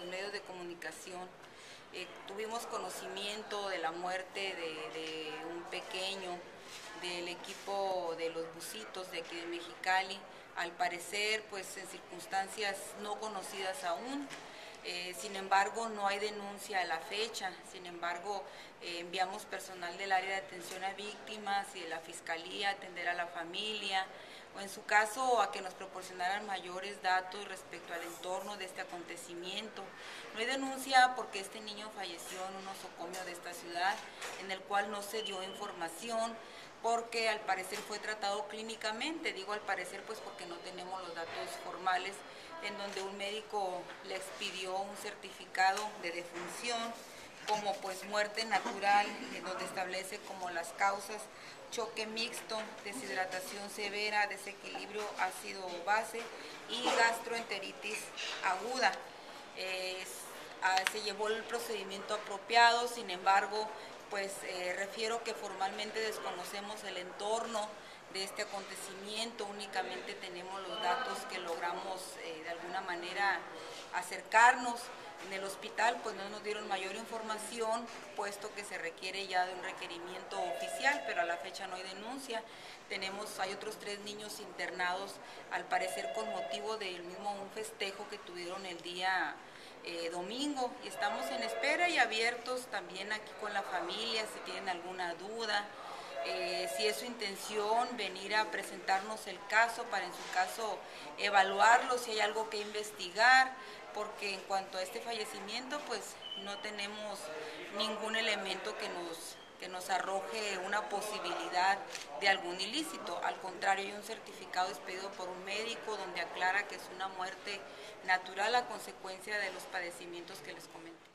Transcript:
los medios de comunicación. Eh, tuvimos conocimiento de la muerte de, un pequeño del equipo de los busitos de aquí de Mexicali, al parecer pues en circunstancias no conocidas aún. Eh, sin embargo, no hay denuncia a la fecha. Sin embargo, eh, enviamos personal del área de atención a víctimas y de la Fiscalía a atender a la familia o en su caso a que nos proporcionaran mayores datos respecto al entorno de este acontecimiento. No hay denuncia porque este niño falleció en un osocomio de esta ciudad en el cual no se dio información porque al parecer fue tratado clínicamente, digo al parecer pues porque no tenemos los datos formales en donde un médico le expidió un certificado de defunción como pues muerte natural, en donde establece como las causas choque mixto, deshidratación severa, desequilibrio ácido base y gastroenteritis aguda. Ah, se llevó el procedimiento apropiado, sin embargo, pues eh, refiero que formalmente desconocemos el entorno de este acontecimiento, únicamente tenemos los datos que logramos eh, de alguna manera acercarnos. En el hospital pues no nos dieron mayor información, puesto que se requiere ya de un requerimiento oficial, pero a la fecha no hay denuncia. Tenemos, hay otros tres niños internados, al parecer con motivo del mismo un festejo que tuvieron el día eh, domingo y estamos en espera y abiertos también aquí con la familia si tienen alguna duda. Eh, si es su intención venir a presentarnos el caso para en su caso evaluarlo, si hay algo que investigar, porque en cuanto a este fallecimiento pues no tenemos ningún elemento que nos, que nos arroje una posibilidad de algún ilícito. Al contrario, hay un certificado expedido por un médico donde aclara que es una muerte natural a consecuencia de los padecimientos que les comenté.